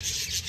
you